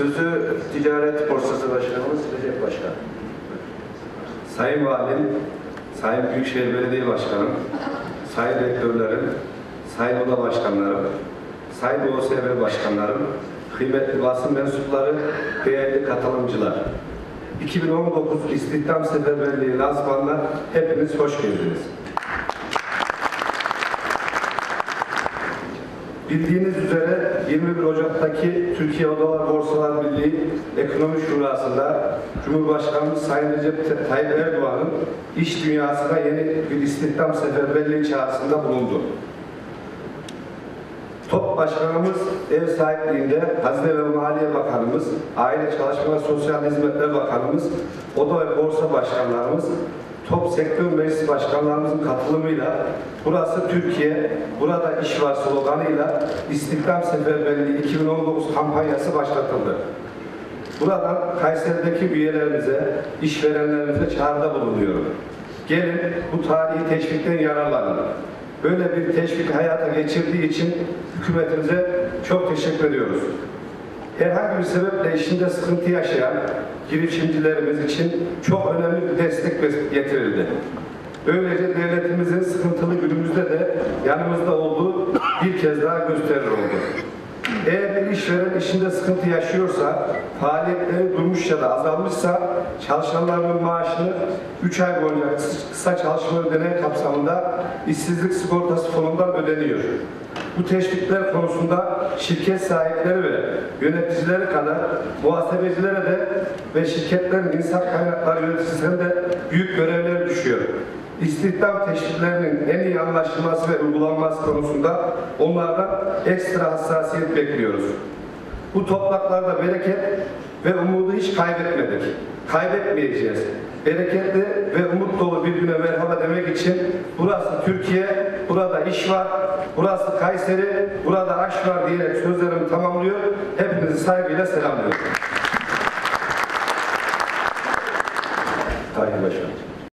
Sözü Ticaret Borsası Başkanımız Recep Başkan. Sayın Valim, Sayın Büyükşehir Belediye Başkanım, Sayın Rektörlerim, Sayın Oda Başkanlarım, Sayın OSB Başkanlarım, kıymetli basın mensupları, değerli katılımcılar. 2019 İstihdam Seferberliği lansmanına hepiniz hoş geldiniz. Bildiğiniz üzere 21 Ocak'taki Türkiye Odalar Borsalar Birliği Ekonomi Şurası'nda Cumhurbaşkanımız Sayın Recep Tayyip Erdoğan'ın iş dünyasına yeni bir istihdam seferberliği çağrısında bulundu. Top Başkanımız ev sahipliğinde Hazine ve Maliye Bakanımız, Aile Çalışma ve Sosyal Hizmetler Bakanımız, Oda ve Borsa Başkanlarımız, Top Sektör Meclis Başkanlarımızın katılımıyla Burası Türkiye, Burada İş Var sloganıyla İstihdam Seferberliği 2019 kampanyası başlatıldı. Buradan Kayseri'deki üyelerimize, işverenlerimize çağrıda bulunuyorum. Gelin bu tarihi teşvikten yararlanın. Böyle bir teşvik hayata geçirdiği için hükümetimize çok teşekkür ediyoruz. Herhangi bir sebeple işinde sıkıntı yaşayan girişimcilerimiz için çok önemli bir destek getirildi. Böylece devletimizin sıkıntılı günümüzde de yanımızda olduğu bir kez daha gösterir oldu. Eğer bir işveren işinde sıkıntı yaşıyorsa, faaliyetleri durmuş ya da azalmışsa çalışanlarının maaşını 3 ay boyunca kısa çalışma ödeneği kapsamında işsizlik sigortası fonundan ödeniyor. Bu teşvikler konusunda şirket sahipleri ve yöneticileri kadar muhasebecilere de ve şirketlerin insan kaynakları yöneticisine de büyük görevler düşüyor. İstihdam teşviklerinin en iyi anlaşılması ve uygulanması konusunda onlardan ekstra hassasiyet bekliyoruz. Bu topraklarda bereket ve umudu hiç kaybetmedik. Kaybetmeyeceğiz. Bereketli ve umut dolu bir güne merhaba demek için burası Türkiye, burada iş var, burası Kayseri, burada aşk var diyerek sözlerimi tamamlıyor. Hepinizi saygıyla selamlıyorum. Tayyip Başkan.